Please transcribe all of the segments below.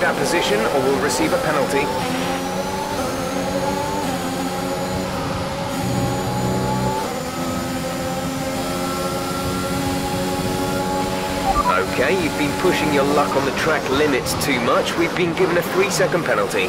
That position or we'll receive a penalty. Okay, you've been pushing your luck on the track limits too much. We've been given a three second penalty.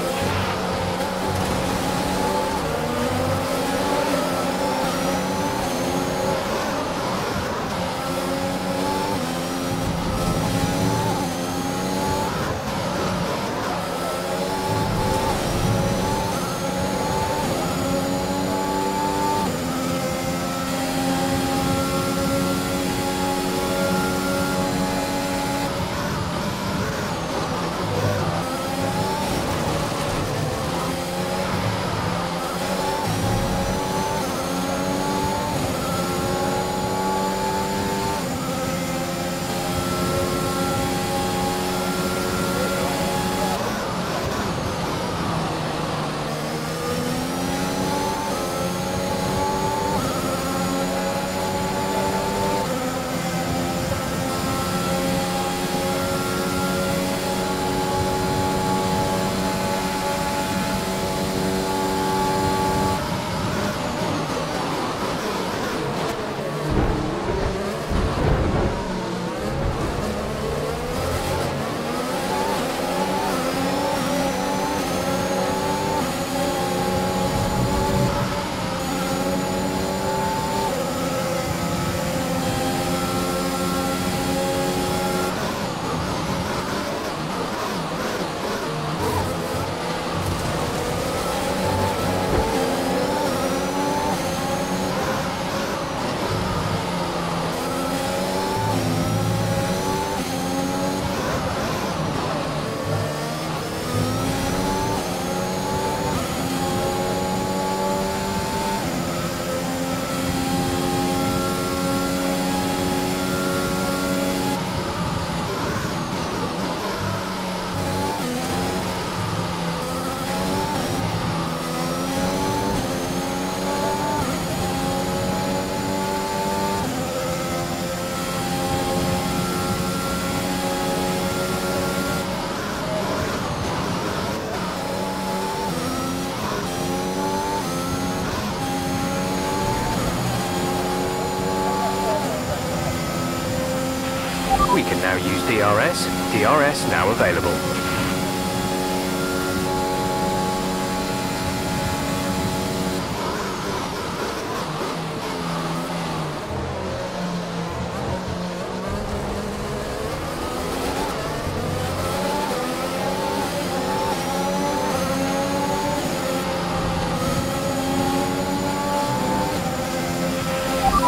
DRS. DRS now available.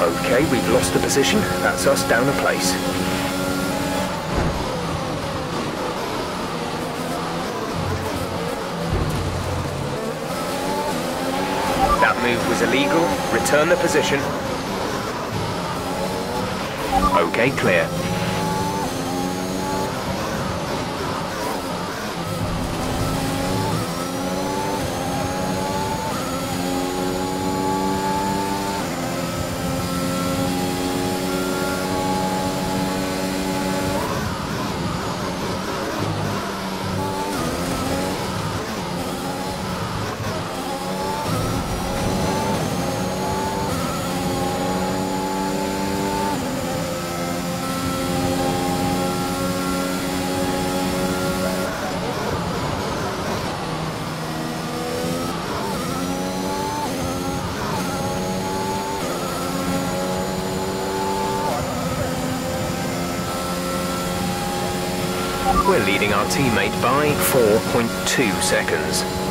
Okay, we've lost the position. That's us down a place. Move was illegal. Return the position. Okay, clear. We're leading our teammate by 4.2 seconds.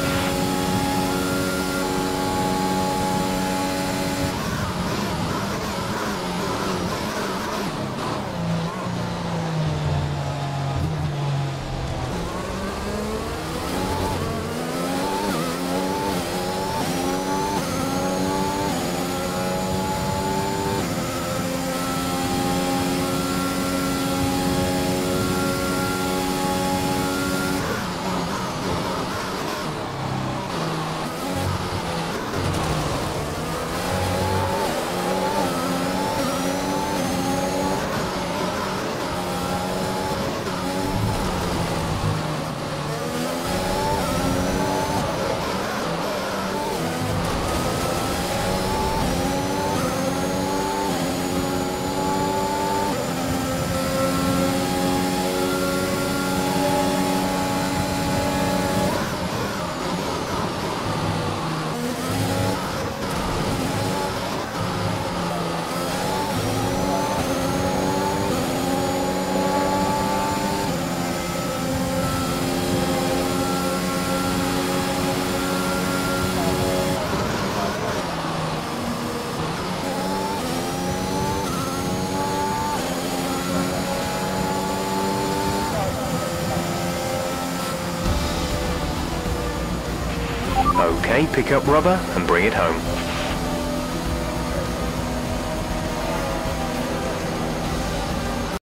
Okay, pick up rubber and bring it home.